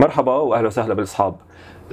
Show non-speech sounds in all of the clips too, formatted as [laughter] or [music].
مرحبا واهلا وسهلا بالاصحاب.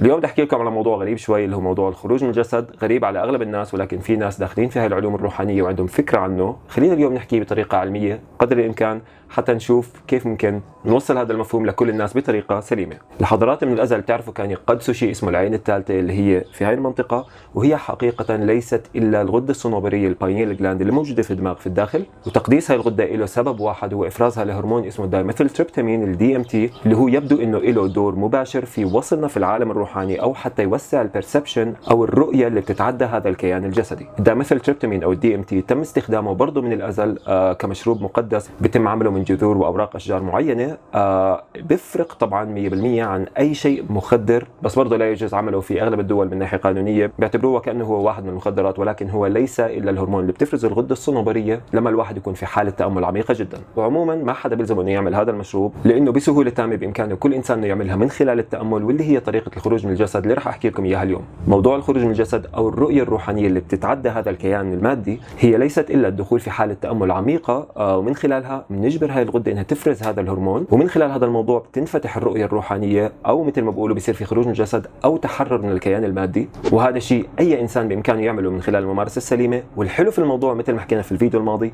اليوم بدي احكي لكم على موضوع غريب شوي اللي هو موضوع الخروج من الجسد غريب على اغلب الناس ولكن في ناس داخلين في هاي العلوم الروحانية وعندهم فكرة عنه. خلينا اليوم نحكي بطريقة علمية قدر الإمكان حتى نشوف كيف ممكن نوصل هذا المفهوم لكل الناس بطريقة سليمة. الحضارات من الأزل بتعرفوا كان يقدسوا شيء اسمه العين الثالثة اللي هي في هاي المنطقة وهي حقيقة ليست إلا الغدة الصنوبرية ال pineal gland اللي موجودة في الدماغ في الداخل. وتقديس هاي الغدة له سبب واحد هو افرازها لهرمون اسمه ال dimethyltryptamine ال DMT اللي هو يبدو إنه له دور مباشر في وصلنا في العالم الروحاني أو حتى يوسع ال perception أو الرؤية اللي بتتعدى هذا الكيان الجسدي. ال dimethyltryptamine أو ال DMT تم استخدامه برضه من الأزل آه كمشروب مقدس بيتم عمله من جذور وأوراق أشجار معينة آه بيفرق طبعا 100% عن أي شيء مخدر بس برضه لا يجوز عمله في أغلب الدول من ناحية قانونية بيعتبروه كانه هو واحد من المخدرات ولكن هو ليس إلا الهرمون اللي بتفرزه الغدة الصنوبرية لما الواحد يكون في حالة تأمل عميقة جدا وعموما ما حدا بيلزمه إنه يعمل هذا المشروب لأنه بسهولة تامة بإمكانه كل إنسان إنه يعملها من خلال التأمل واللي هي طريقة الخروج من الجسد اللي راح أحكي لكم إياها اليوم. موضوع الخروج من الجسد أو الرؤية الروحانية اللي بتتعدى هذا الكيان المادي هي ليست إلا الدخول في حالة تأمل عميقة آه، ومن خلالها بنجبر هاي الغدة إنها تفرز هذا الهرمون ومن خلال هذا الموضوع بتنفتح الرؤية الروحانية أو مثل ما بقولوا بصير في خروج من الجسد أو تحرر من الكيان المادي. وهذا الشيء أي إنسان بإمكانه يعمله من خلال الممارسة السليمة. والحلو في الموضوع مثل ما حكينا في الفيديو الماضي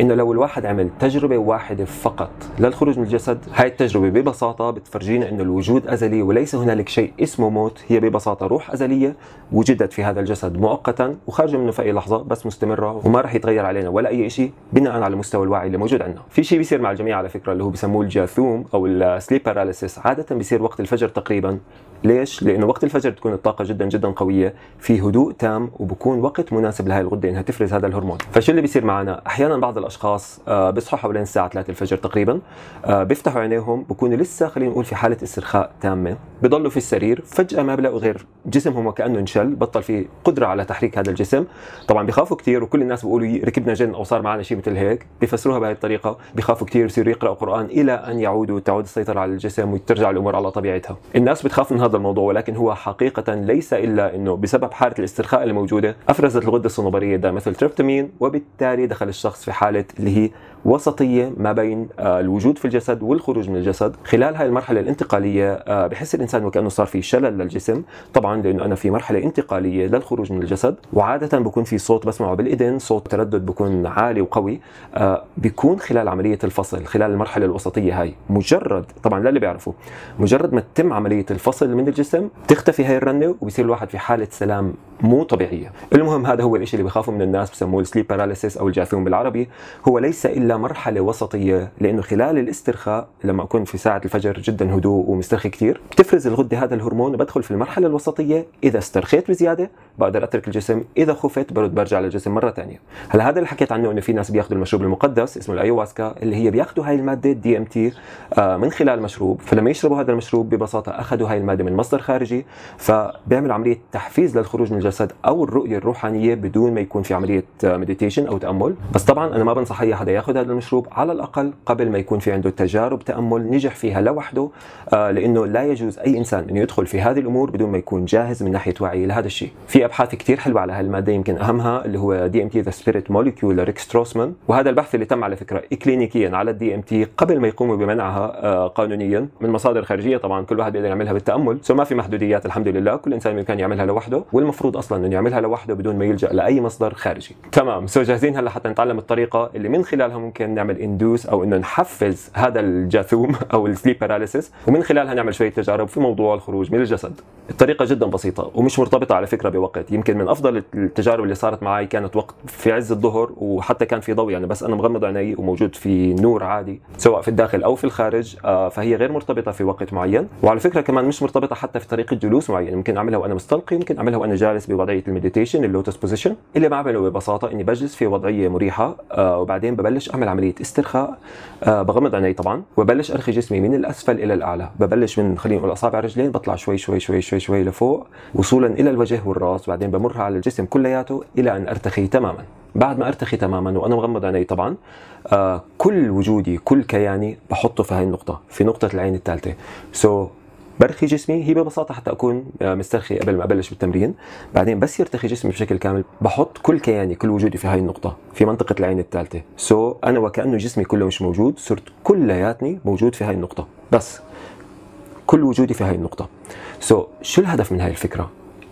إنه لو الواحد عمل تجربة واحدة فقط للخروج من الجسد هاي التجربة ببساطة بتفرجينا إنه الوجود ازلي وليس هنالك شيء اسمه موت هي ببساطة روح أزلية وجدت في هذا الجسد مؤقتا وخارجه منه في أي لحظة بس مستمرة وما راح يتغير علينا ولا أي شيء بناء على مستوى الوعي اللي موجود عندنا. في شيء بيصير مع الجميع على فكرة اللي هو بسموه الجاثوم أو ال sleep paralysis عادة بيصير وقت الفجر تقريبا. ليش؟ لأنه وقت الفجر بتكون الطاقة جدا جدا قوية، في هدوء تام وبكون وقت مناسب لهي الغدة إنها تفرز هذا الهرمون، فشو اللي بيصير معنا؟ أحيانا بعض الأشخاص آه، بيصحوا حوالين الساعة 3 الفجر تقريبا، آه، بيفتحوا عينيهم بكونوا لسه خلينا نقول في حالة استرخاء تامة، بضلوا في السرير، فجأة ما بلاقوا غير جسمهم وكانه انشل، بطل في قدرة على تحريك هذا الجسم، طبعا بيخافوا كثير وكل الناس بيقولوا ركبنا جن أو صار معنا شيء مثل هيك، بيفسروها بهذه الطريقة، بيخافوا كثير يصيروا يقرأوا قرآن إلى أن يعودوا تعود السيطرة على الجسم وترجع الأمور على طبيعتها. الناس بتخاف من هذا الموضوع ولكن هو حقيقة ليس إلا أنه بسبب حالة الاسترخاء الموجودة أفرزت الغدة الصنوبرية مثل تريبتامين وبالتالي دخل الشخص في حالة اللي هي وسطية ما بين آه، الوجود في الجسد والخروج من الجسد. خلال هاي المرحلة الانتقالية آه، بحس الإنسان وكأنه صار في شلل للجسم. طبعا لأنه أنا في مرحلة انتقالية للخروج من الجسد. وعادة بكون في صوت بسمعه بالإذن صوت تردد بكون عالي وقوي آه، بيكون خلال عملية الفصل خلال المرحلة الوسطية هاي. مجرد طبعا للي بيعرفوا مجرد ما تتم عملية الفصل من الجسم تختفي هاي الرنة وبصير الواحد في حالة سلام مو طبيعية. المهم هذا هو الشيء اللي بخافوا من الناس بسموه ال sleep paralysis أو الجاثوم بالعربي. هو ليس إلا مرحلة وسطية لأنه خلال الاسترخاء لما أكون في ساعة الفجر جدا هدوء ومسترخي كثير بتفرز الغدة هذا الهرمون وبدخل في المرحلة الوسطية. إذا استرخيت بزيادة بقدر أترك الجسم إذا خفت برد برجع للجسم مرة ثانية. هلا هذا اللي حكيت عنه إنه في ناس بياخذوا المشروب المقدس اسمه ال ayahuasca اللي هي بياخذوا هاي المادة DMT من خلال مشروب. فلما يشربوا هذا المشروب ببساطة أخذوا هاي المادة من مصدر خارجي فبيعمل عملية تحفيز للخروج من الجسد أو الرؤية الروحانية بدون ما يكون في عملية meditation أو تأمل. بس طبعا أنا ما بنصح أي حدا ياخذ هذا المشروب على الأقل قبل ما يكون في عنده تجارب تأمل نجح فيها لوحده آه لأنه لا يجوز أي إنسان أنه يدخل في هذه الأمور بدون ما يكون جاهز من ناحية وعي لهذا الشيء. في أبحاث كثير حلوة على هالمادة يمكن أهمها اللي هو DMT the spirit molecule ل Rick Strassman وهذا البحث اللي تم على فكرة إكلينيكيا على ال DMT قبل ما يقوموا بمنعها آه قانونيا. من مصادر خارجية طبعا كل واحد بيقدر يعملها بالتأمل. so ما في محدوديات الحمد لله. كل إنسان بإمكانه يعملها لوحده. والمفروض أصلا أنه يعملها لوحده بدون ما يلجأ لأي مصدر خارجي. تمام. so جاهزين هلا حتى نتعلم الطريقة اللي من خلالها ممكن نعمل induce أو أنه نحفز هذا الجاثوم [laughs] أو ال sleep paralysis ومن خلالها نعمل شوية تجارب في موضوع الخروج من الجسد. الطريقة جدا بسيطة ومش مرتبطة على فكرة بوقت. يمكن من أفضل التجارب اللي صارت معي كانت وقت في عز الظهر وحتى كان في ضوء يعني بس أنا مغمض عيني وموجود في نور عادي سواء في الداخل أو في الخارج آه، فهي غير مرتبطة في وقت معين. وعلى فكرة كمان مش مرتبطة حتى في طريقة جلوس معين ممكن أعملها وأنا مستلقي ممكن أعملها وأنا جالس بوضعية ال meditation ال lotus position اللي بعمله ببساطة إني بجلس في وضعية مريحة آه، وبعدين ببلش أعمل عملية استرخاء آه، بغمض عيني طبعا وببلش أرخي جسمي من الأسفل إلى الأعلى. ببلش من خلينا نقول أصابع رجلين بطلع شوي شوي شوي شوي شوي لفوق وصولا إلى الوجه والرأس بعدين بمرها على الجسم كلياته إلى أن أرتخي تماما. بعد ما أرتخي تماما وأنا مغمض عيني طبعا آه كل وجودي كل كياني بحطه في هاي النقطة في نقطة العين الثالثة. so, برخي جسمي هي ببساطة حتى أكون مسترخي قبل ما أبلش بالتمرين. بعدين بس يرتخي جسمي بشكل كامل بحط كل كياني كل وجودي في هاي النقطة في منطقة العين الثالثة. so, أنا وكأنه جسمي كله مش موجود صرت كلياتني موجود في هاي النقطة. بس كل وجودي في هاي النقطة. so, شو الهدف من هاي الفكرة؟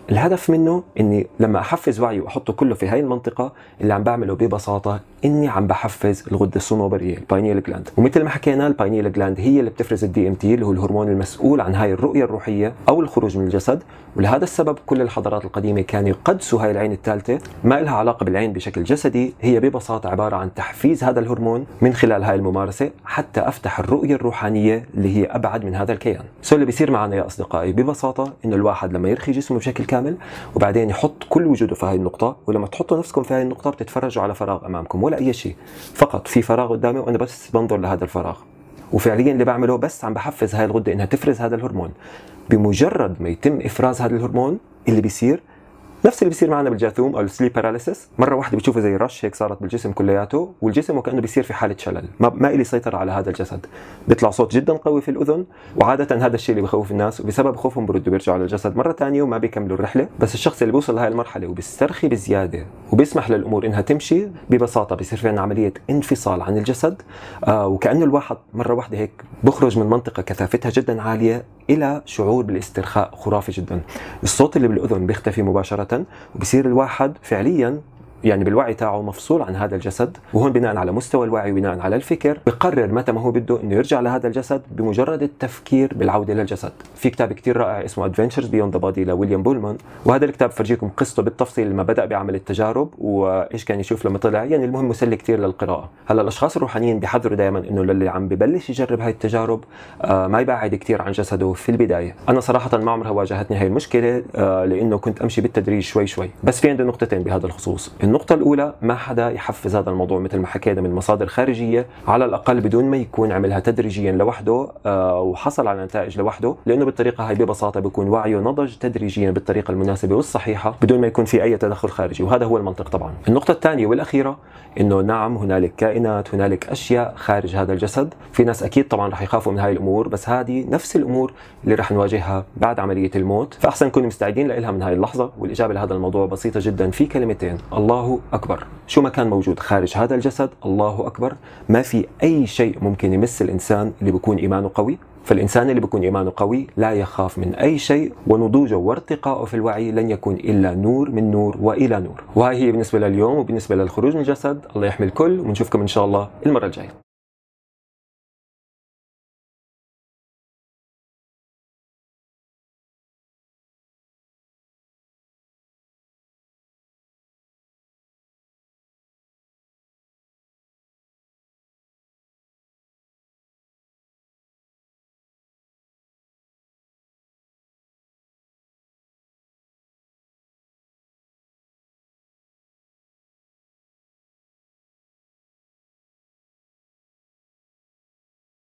الهدف منه إني لما أحفز وعي وأحطه كله في هاي المنطقة اللي عم بعمله ببساطة إني عم بحفز الغدة الصنوبريه ال pineal gland. ومثل ما حكينا ال pineal gland هي اللي بتفرز ال DMT اللي هو الهرمون المسؤول عن هاي الرؤية الروحية أو الخروج من الجسد. ولهذا السبب كل الحضارات القديمة كانوا يقدسوا هاي العين الثالثة. ما لها علاقة بالعين بشكل جسدي هي ببساطة عبارة عن تحفيز هذا الهرمون من خلال هاي الممارسة حتى أفتح الرؤية الروحانية اللي هي أبعد من هذا الكيان. so اللي بيصير معنا يا أصدقائي ببساطة إنه الواحد لما يرخي جسمه بشكل كامل وبعدين يحط كل وجوده في هاي النقطة ولما تحطوا نفسكم في هاي النقطة بتتفرجوا على فراغ أمامكم ولا أي شيء فقط في فراغ قدامي وأنا بس بنظر لهذا الفراغ. وفعليا اللي بعمله بس عم بحفز هاي الغدة إنها تفرز هذا الهرمون. بمجرد ما يتم إفراز هذا الهرمون اللي بيصير نفس اللي بيصير معنا بالجاثوم أو ال sleep paralysis مرة واحدة بتشوفه زي رش هيك صارت بالجسم كلياته والجسم وكأنه بيصير في حالة شلل ما ما لي سيطرة على هذا الجسد. بيطلع صوت جدا قوي في الأذن وعادة هذا الشيء اللي بخوف الناس وبسبب خوفهم بردوا بيرجعوا للجسد مرة ثانية وما بيكملوا الرحلة. بس الشخص اللي بيوصل لهي المرحلة وبيسترخي بزيادة وبيسمح للأمور إنها تمشي ببساطة بيصير في عملية انفصال عن الجسد آه وكأنه الواحد مرة واحدة هيك بخرج من منطقة كثافتها جدا عالية إلى شعور بالاسترخاء خرافي جدا. الصوت اللي بالأذن بيختفي مباشرة وبصير الواحد فعليا يعني بالوعي تاعه مفصول عن هذا الجسد وهون بناء على مستوى الوعي وبناء على الفكر بقرر متى ما هو بده إنه يرجع لهذا الجسد بمجرد التفكير بالعودة للجسد في كتاب كتير رائع اسمه Adventures Beyond the Body لويليام بولمان وهذا الكتاب فرجيكم قصته بالتفصيل لما بدأ بعمل التجارب وإيش كان يشوف لما طلع. يعني المهم مسلي كتير للقراءة. هلأ الأشخاص الروحانيين بيحذروا دائما إنه للي عم ببلش يجرب هاي التجارب آه ما يبعد كتير عن جسده في البداية. أنا صراحة ما عمرها واجهتني هاي المشكلة آه لإنه كنت أمشي بالتدريج شوي شوي. بس في عندي نقطتين بهذا الخصوص. النقطة الأولى ما حدا يحفز هذا الموضوع مثل ما حكينا من مصادر خارجيه على الأقل بدون ما يكون عملها تدريجيا لوحده آه وحصل على نتائج لوحده لأنه بالطريقة هاي ببساطة بيكون وعيه نضج تدريجيا بالطريقة المناسبة والصحيحة بدون ما يكون في أي تدخل خارجي وهذا هو المنطق طبعا. النقطة الثانية والأخيرة إنه نعم هنالك كائنات هنالك أشياء خارج هذا الجسد. في ناس أكيد طبعا رح يخافوا من هاي الأمور بس هذه نفس الأمور اللي رح نواجهها بعد عملية الموت. فأحسن نكون مستعدين لها من هاي اللحظة والإجابة لهذا الموضوع بسيطة جدا في كلمتين. الله أكبر. شو ما كان موجود خارج هذا الجسد الله أكبر. ما في أي شيء ممكن يمس الإنسان اللي بيكون إيمانه قوي. فالإنسان اللي بيكون إيمانه قوي لا يخاف من أي شيء ونضوجه وارتقائه في الوعي لن يكون إلا نور من نور وإلى نور. وهي هي بالنسبة لليوم وبالنسبة للخروج من الجسد. الله يحمي الكل ونشوفكم إن شاء الله المرة الجاية.